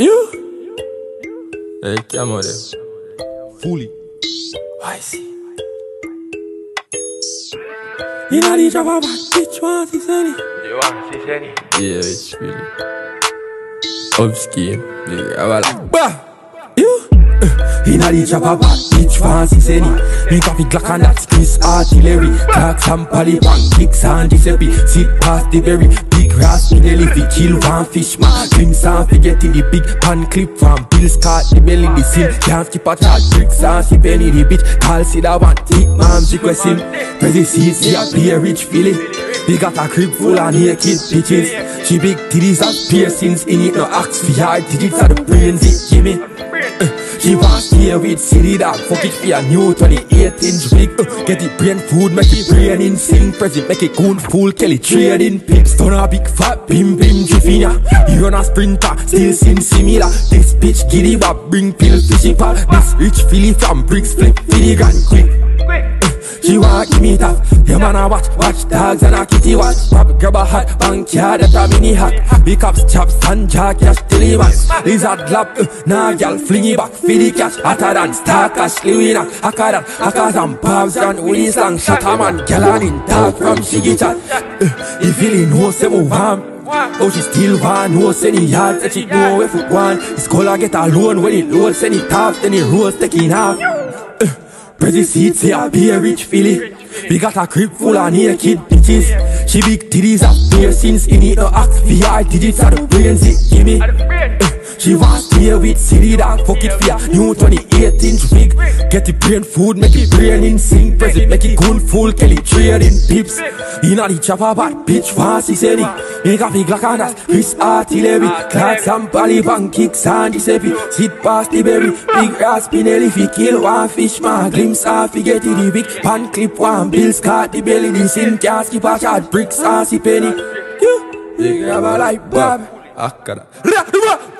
You? Hey, come on Fulli. I see. Inna the drop a bad bitch want to see You want to see Jenny? Yeah, it's really. Up scheme. Yeah, I like. Bah! You? Inna the drop a bad bitch fancy say ni Me coffee Glock and that's Chris artillery Clocks and poly bank kicks and Giuseppe Sit past the berry Grass in the leafy Kill one fish man. Glimpse and forget it the big pan clip from Bill Scott the belly the sin Can't keep a chat bricks and see penny the bitch. Call see that one Thick mom's request him. Prezi seeds see a play rich filly he got a crib full of naked bitches. She big titties and piercings in it No axe for hard digits. Of the brains it give me uh, She want stay with city dog Fuck it for a new 28 inch big. Uh, Get it brain food make it brain in sync Press it make it cool fool Kelly trading pips Turn a big fat bim bim jiffina You run a sprinter still seem similar. This bitch giddy wap bring pill fishy pop This rich filly from bricks flip fitty grand quick she want give me tough Yeah man I watch, watch dogs and a kitty watch. Pop grab a hat, bank yard that a mini hat. Big ups, chops, and jack, cash till he max Lizard lap, uh, nah gal fling it back For the cash, hotter than star cash Louis knock, haka that, haka and pubs And with his long shot a man Gal on in dark from shiggy chat. Uh, He feeling no say move on. Oh, she still want no send it hard, say she know where foot one. His collar get alone when it loads, send it tough, then it rolls, taking half Prezi seat say I be a rich filly We got a crib full of naked bitches. She big titties have piercings in it No act VR digits are the brains it give me She want stay with city dog Fuck it ya New 28 inch wig Get the brain food Make it brain in sync. Press it make it good full Kelly trading pips Inna the chopper bad bitch fancy it. Make a big like an ass Chris artillery Clocks and poly bank kicks and Giuseppe Sit past the berry Big grass Spinelli. Fi kill one fish man Glimpse off Fi get the big Pan clip one Bill Scott the belly. The sin can't skip a shot Bricks and see penny. You Big grab a like Bob Akkada.